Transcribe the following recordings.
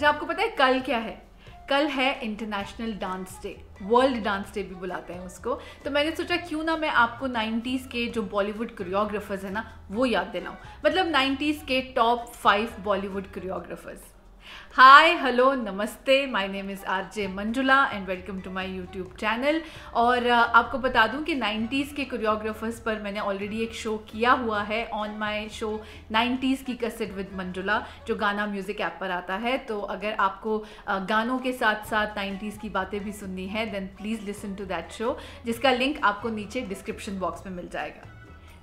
अच्छा आपको पता है कल क्या है? कल है international dance day world dance day भी बुलाते हैं उसको। तो मैंने सोचा, क्यों ना मैं आपको 90s के जो बॉलीवुड कोरियोग्राफर्स हैं ना, वो याद दिलाऊं। मतलब 90s के top five Bollywood choreographers hi hello नमस्ते. My name is R J Manjula and welcome to my YouTube channel और uh, आपको बता दूँ कि 90s के कोरियोग्राफर्स पर मैंने ऑलरेडी एक शो किया हुआ है ऑन माय शो 90s की कसेट विद मंजुला जो गाना म्यूज़िक ऐप पर आता है. तो अगर आपको uh, गानों के साथ साथ 90s की बातें भी सुननी है then please listen to that show जिसका लिंक आपको नीचे डिस्क्रिप्शन बॉक्स में मिल जाएगा.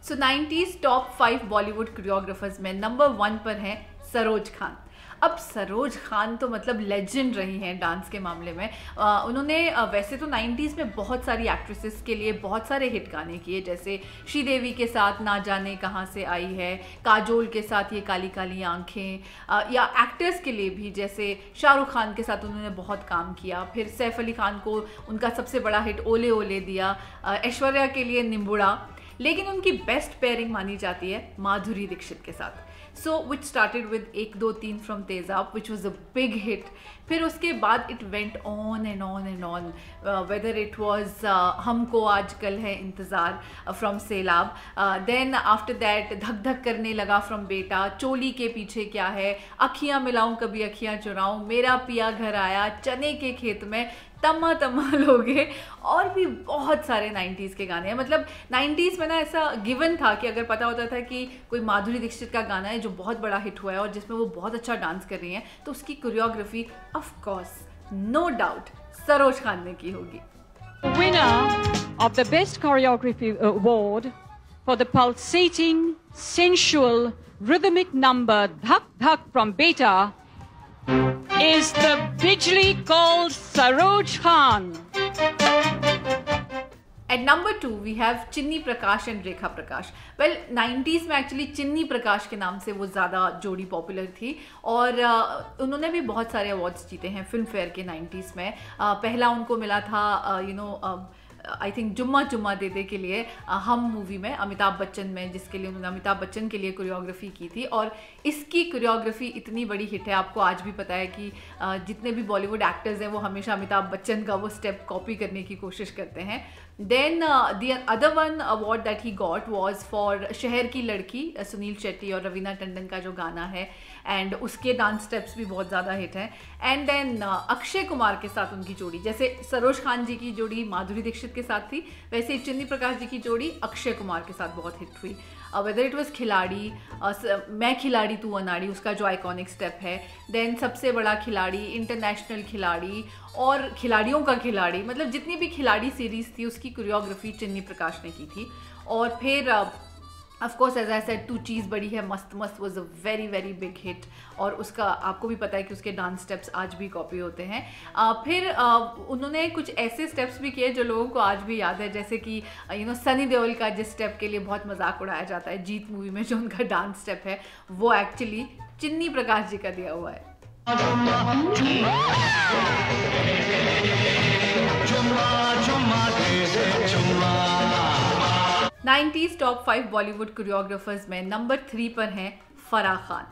So nineties top five Bollywood choreographers में नंबर वन पर हैं सरोज खान। अब सरोज खान तो मतलब लेजेंड रही हैं डांस के मामले में। आ, उन्होंने वैसे तो 90s में बहुत सारी एक्ट्रेसेस के लिए बहुत सारे हिट गाने किए जैसे श्रीदेवी के साथ ना जाने कहाँ से आई है काजोल के साथ ये काली काली आँखें या एक्टर्स के लिए भी जैसे शाहरुख खान के साथ उन्होंने बहुत काम किया फिर सैफ अली खान को उनका सबसे बड़ा हिट ओले ओले दिया ऐश्वर्या के लिए निम्बुड़ा। लेकिन उनकी बेस्ट पेयरिंग मानी जाती है माधुरी दीक्षित के साथ। सो विच स्टार्टेड विद एक, दो, तीन from Tezaab which was a big hit फिर उसके बाद it went on and on and on whether it was हमको आजकल है इंतज़ार फ्रॉम सैलाब देन आफ्टर दैट धक धक करने लगा फ्रॉम बेटा, चोली के पीछे क्या है, अखियाँ मिलाऊं, कभी अखियाँ चुराऊं, मेरा पिया घर आया, चने के खेत में तमा तमा लोगे और भी बहुत सारे 90s के गाने हैं। मतलब 90s में ना ऐसा गिवन था कि अगर पता होता था कि कोई माधुरी दीक्षित का गाना है जो बहुत बड़ा हिट हुआ है और जिसमें वो बहुत अच्छा डांस कर रही हैं तो उसकी choreography of course no doubt Saroj Khan ने की होगी। Winner of the best choreography award for the pulsating, sensual, rhythmic number Dhak is the Bijli called Saroj Khan. At number two, we have Chinni Prakash and Rekha Prakash. well, 90s में actually चिन्नी प्रकाश के नाम से वो ज़्यादा जोड़ी popular थी और uh, उन्होंने भी बहुत सारे अवार्ड्स जीते हैं फ़िल्म फेयर के 90s में uh, पहला उनको मिला था you uh, no you know, I think Jumma Jumma दे दे के लिए हम मूवी में, अमिताभ बच्चन में, जिसके लिए उन्होंने अमिताभ बच्चन के लिए कोरियोग्राफी की थी और इसकी कोरियोग्राफी इतनी बड़ी हिट है, आपको आज भी पता है कि जितने भी बॉलीवुड एक्टर्स हैं, वो हमेशा अमिताभ बच्चन का वो स्टेप कॉपी करने की कोशिश करते हैं। Then the other one award that he got was for शहर की लड़की सुनील शेट्टी और रवीना टंडन का जो गाना है एंड उसके डांस स्टेप्स भी बहुत ज़्यादा हिट हैं। एंड देन अक्षय कुमार के साथ उनकी जोड़ी, जैसे सरोज खान जी की जोड़ी माधुरी दीक्षित के साथ थी, वैसे चंदी प्रकाश जी की जोड़ी अक्षय कुमार के साथ बहुत हिट हुई। Whether it was Khiladi uh, मैं खिलाड़ी तू अनाड़ी उसका जो आइकॉनिक स्टेप है. देन सबसे बड़ा खिलाड़ी इंटरनेशनल खिलाड़ी और खिलाड़ियों का खिलाड़ी. मतलब जितनी भी खिलाड़ी सीरीज़ थी उसकी कोरियोग्राफी चिन्नी प्रकाश ने की थी. और फिर uh, of course as I said two चीज़ बड़ी है मस्त मस्त was a very very big hit और उसका आपको भी पता है कि उसके डांस स्टेप्स आज भी कॉपी होते हैं आ, फिर आ, उन्होंने कुछ ऐसे स्टेप्स भी किए जो लोगों को आज भी याद है जैसे कि यू नो सनी देओल का जिस स्टेप के लिए बहुत मज़ाक उड़ाया जाता है जीत मूवी में जो उनका डांस स्टेप है वो एक्चुअली चिन्नी प्रकाश जी का दिया हुआ है 90s top five Bollywood choreographers में नंबर थ्री पर हैं फराह खान।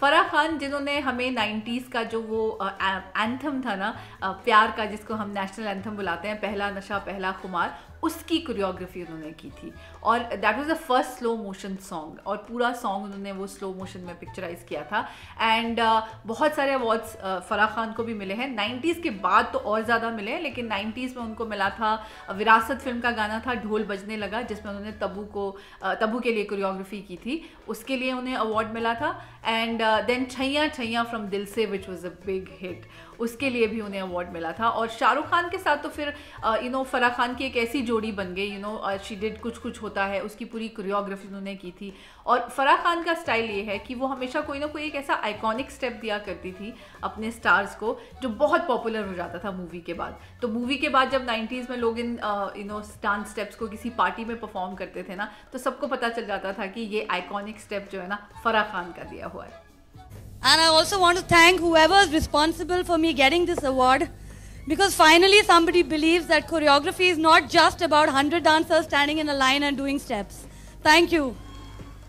फराह खान, जिन्होंने हमें 90s का जो वो एंथम था ना प्यार का, जिसको हम नेशनल एंथम बुलाते हैं, पहला नशा, पहला खुमार उसकी कोरियोग्राफी उन्होंने की थी। और that was the first slow motion song और पूरा सॉन्ग उन्होंने वो स्लो मोशन में पिक्चराइज किया था। एंड uh, बहुत सारे अवार्ड्स uh, फराह खान को भी मिले हैं। 90s के बाद तो और ज़्यादा मिले हैं लेकिन 90s में उनको मिला था विरासत फ़िल्म का गाना था ढोल बजने लगा जिसमें उन्होंने तबू को uh, तबू के लिए कोरियोग्राफी की थी। उसके लिए उन्हें अवार्ड मिला था। And then Chaiyya Chaiyya from Dil Se which was a big hit उसके लिए भी उन्हें अवार्ड मिला था। और शाहरुख खान के साथ तो फिर यू नो फराह खान की एक ऐसी जोड़ी बन गई यू नो शी डिड कुछ कुछ होता है, उसकी पूरी कोरियोग्राफी उन्होंने की थी। और फराह खान का स्टाइल ये है कि वो हमेशा कोई ना कोई एक ऐसा आइकॉनिक स्टेप दिया करती थी अपने स्टार्स को, जो बहुत पॉपुलर हो जाता था मूवी के बाद। तो मूवी के बाद जब नाइन्टीज़ में लोग in you know dance steps को किसी पार्टी में परफॉर्म करते थे ना तो सबको पता चल जाता था कि ये आइकॉनिक स्टेप जो है ना, फराह खान का दिया हुआ है। And I also want to thank whoever is responsible for me getting this award. Because finally somebody believes that choreography is not just about 100 dancers standing in a line and doing steps. Thank you.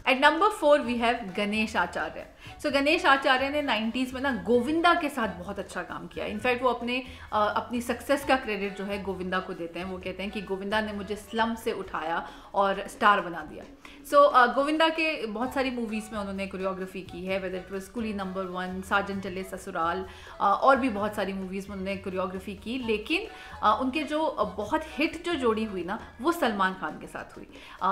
At number four, we have Ganesh Acharya. सो गणेश आचार्य ने 90s में ना गोविंदा के साथ बहुत अच्छा काम किया। In fact वो अपने अपनी सक्सेस का क्रेडिट जो है गोविंदा को देते हैं। वो कहते हैं कि गोविंदा ने मुझे स्लम से उठाया और स्टार बना दिया। सो so, गोविंदा के बहुत सारी मूवीज़ में उन्होंने कोरियोग्राफी की है whether it was Coolie number one Saajan Chale Sasural uh, और भी बहुत सारी मूवीज़ में उन्होंने कोरियोग्राफी की। लेकिन uh, उनके जो बहुत हिट जो जोड़ी हुई ना वो सलमान खान के साथ हुई।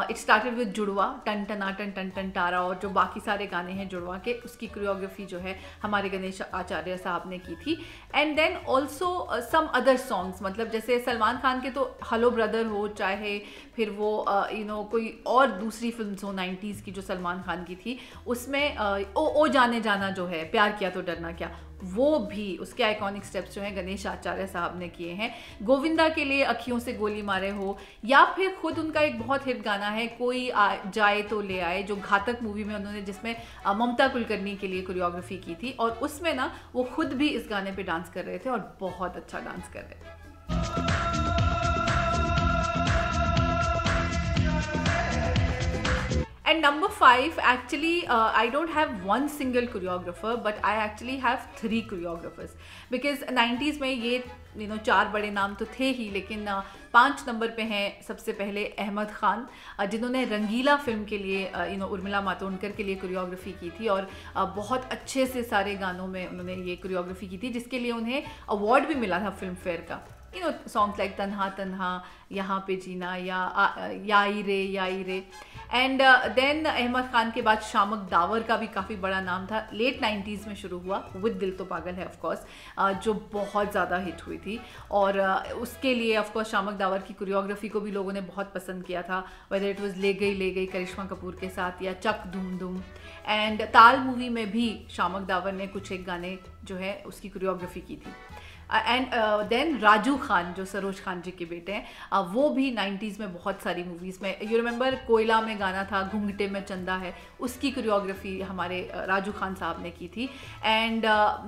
इट स्टार्टेड विद जुड़वा टन टना टन टन टन टारा और जो बाकी सारे गाने हैं जुड़वा के उसकी क्रियोग्राफी जो है हमारे गणेश आचार्य साहब ने की थी। And then also some other songs मतलब जैसे सलमान खान के तो हलो ब्रदर हो चाहे फिर वो यू uh, नो कोई और दूसरी फ़िल्म हो नाइन्टीज़ की जो सलमान खान की थी उसमें uh, ओ ओ जाने जाना जो है प्यार किया तो डरना क्या वो भी उसके आइकॉनिक स्टेप्स जो हैं गणेश आचार्य साहब ने किए हैं। गोविंदा के लिए अखियों से गोली मारे हो या फिर खुद उनका एक बहुत हिट गाना है कोई आ, जाए तो ले आए जो घातक मूवी में उन्होंने जिसमें ममता कुलकर्णी के लिए कोरियोग्राफी की थी और उसमें ना वो खुद भी इस गाने पे डांस कर रहे थे और बहुत अच्छा डांस कर रहे थे। Number five, actually, uh, I don't have one single choreographer, but I actually have three choreographers. Because 90s में ये यू नो चार बड़े नाम तो थे ही लेकिन uh, पाँच नंबर पे हैं सबसे पहले अहमद ख़ान uh, जिन्होंने रंगीला फ़िल्म के लिए यू नो उर्मिला मातोंडकर के लिए कोरियोग्राफी की थी और uh, बहुत अच्छे से सारे गानों में उन्होंने ये कोरियोग्राफी की थी जिसके लिए उन्हें अवार्ड भी मिला था फ़िल्म फेयर का यू नो सॉन्ग्स लाइक तन्हा तन्हा यहाँ पे जीना या याई रे याई रे एंड देन अहमद खान के बाद शामक दावर का भी काफ़ी बड़ा नाम था लेट नाइन्टीज़ में शुरू हुआ विद दिल तो पागल है ऑफकोर्स uh, जो बहुत ज़्यादा हिट हुई थी और uh, उसके लिए ऑफकोर्स शामक दावर की कोरियोग्राफी को भी लोगों ने बहुत पसंद किया था वेदर इट वॉज़ ले गई ले गई करिश्मा कपूर के साथ या चक धूम धूम एंड ताल मूवी में भी शामक दावर ने कुछ एक गाने जो है उसकी कोरियोग्राफी की थी एंड देन राजू खान जो सरोज खान जी के बेटे हैं uh, वो भी 90s में बहुत सारी मूवीज़ में यू रिमेंबर कोयला में गाना था घूंघटे में चंदा है उसकी कोरियोग्राफी हमारे uh, राजू खान साहब ने की थी. And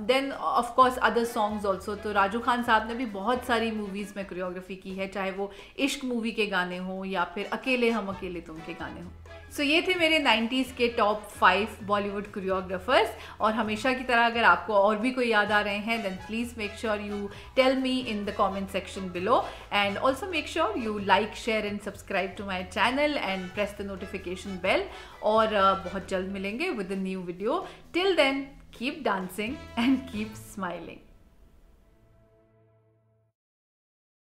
then of course other songs also तो राजू खान साहब ने भी बहुत सारी मूवीज़ में कोरियोग्राफी की है चाहे वो इश्क मूवी के गाने हों या फिर अकेले हम अकेले तुम के गाने हों. सो so, ये थे मेरे 90s के टॉप फाइव बॉलीवुड कोरियोग्राफर्स और हमेशा की तरह अगर आपको और भी कोई याद आ रहे हैं then please make sure you tell me in the comment section below and also make sure you like share and subscribe to my channel and press the notification bell और uh, बहुत जल्द मिलेंगे with new video till then keep dancing and keep smiling